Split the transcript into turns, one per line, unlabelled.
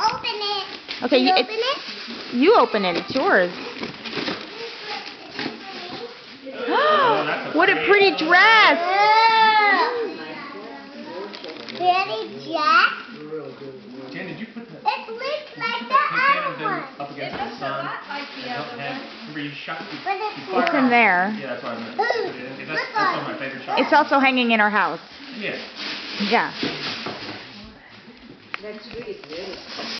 open it.
Okay,
you
you-
open it?
You open it. It's yours. what a pretty dress.
Pretty dress.
Jen, did you put the
it looks like the other one.
up against the sun? Like the other one. shot
But it's
It's in there.
Yeah, that's what I meant.
Ooh, it,
That's,
that's
one of my favorite shots.
It's also hanging in our house.
Yeah.
Yeah.
That's really good.